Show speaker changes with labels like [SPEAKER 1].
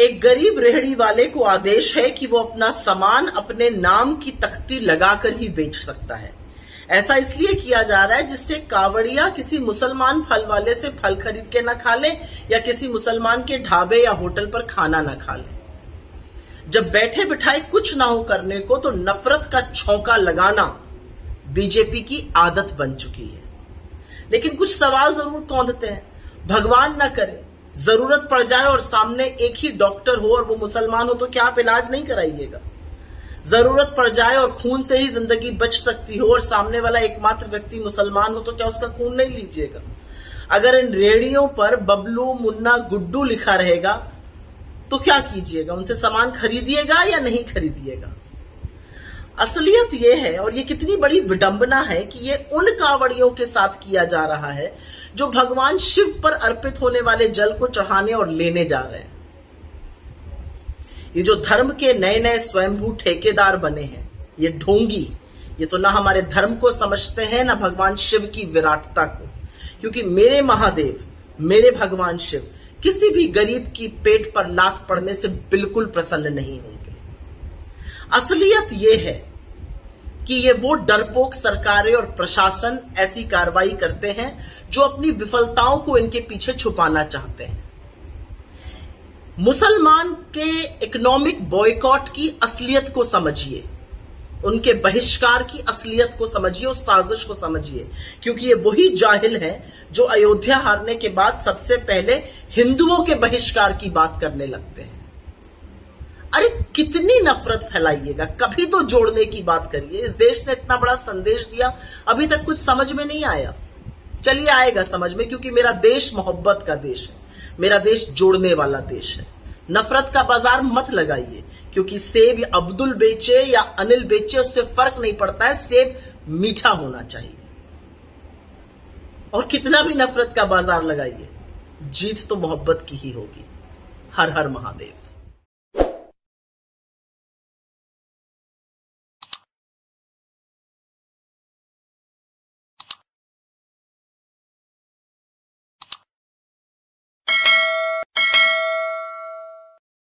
[SPEAKER 1] एक गरीब रेहड़ी वाले को आदेश है कि वो अपना सामान अपने नाम की तख्ती लगाकर ही बेच सकता है। ऐसा इसलिए किया जा रहा है जिससे कावड़िया किसी मुसलमान फल वाले से फल खरीद के ना खा ले या किसी मुसलमान के ढाबे या होटल पर खाना ना खा ले। जब बैठे बिठाए कुछ ना हो करने को तो नफरत का छौका लगाना बीजेपी की आदत बन चुकी है। लेकिन कुछ सवाल ज़रूर कौंधते हैं। भगवान ना करे। ज़रूरत पड़ जाए और सामने एक ही डॉक्टर हो और वो मुसलमान हो तो क्या आप इलाज नहीं कराइएगा? ज़रूरत पड़ जाए और खून से ही ज़िंदगी बच सकती हो और सामने वाला एकमात्र व्यक्ति मुसलमान हो तो क्या उसका खून नहीं लीजिएगा? अगर इन रेडियो पर बबलू, मुन्ना, गुड्डू लिखा रहेगा तो क्या कीजिएगा? उनसे सामान खरीदिएगा या नहीं खरीदिएगा? असलियत यह है और ये कितनी बड़ी विडंबना है कि ये उन कावड़ियों के साथ किया जा रहा है जो भगवान शिव पर अर्पित होने वाले जल को चढ़ाने और लेने जा रहे हैं। ये जो धर्म के नए नए स्वयंभू ठेकेदार बने हैं, ये ढोंगी, ये तो ना हमारे धर्म को समझते हैं, ना भगवान शिव की विराटता को। क्योंकि मेरे महादेव, मेरे भगवान शिव किसी भी गरीब की पेट पर लात पड़ने से बिल्कुल प्रसन्न नहीं होंगे। असलियत यह है कि ये वो डरपोक सरकारें और प्रशासन ऐसी कार्रवाई करते हैं जो अपनी विफलताओं को इनके पीछे छुपाना चाहते हैं। मुसलमान के इकोनॉमिक बॉयकॉट की असलियत को समझिए, उनके बहिष्कार की असलियत को समझिए उस साजिश को समझिए, क्योंकि ये वही जाहिल है जो अयोध्या हारने के बाद सबसे पहले हिंदुओं के बहिष्कार की बात करने लगते हैं। अरे, कितनी नफरत फैलाइएगा। कभी तो जोड़ने की बात करिए। इस देश ने इतना बड़ा संदेश दिया, अभी तक कुछ समझ में नहीं आया। चलिए आएगा समझ में, क्योंकि मेरा देश मोहब्बत का देश है। मेरा देश जोड़ने वाला देश है। नफरत का बाज़ार मत लगाइए, क्योंकि सेब अब्दुल बेचे या अनिल बेचे, उससे फ़र्क नहीं पड़ता है। सेब मीठा होना चाहिए। और कितना भी नफरत का बाज़ार लगाइए, जीत तो मोहब्बत की ही होगी। हर हर महादेव।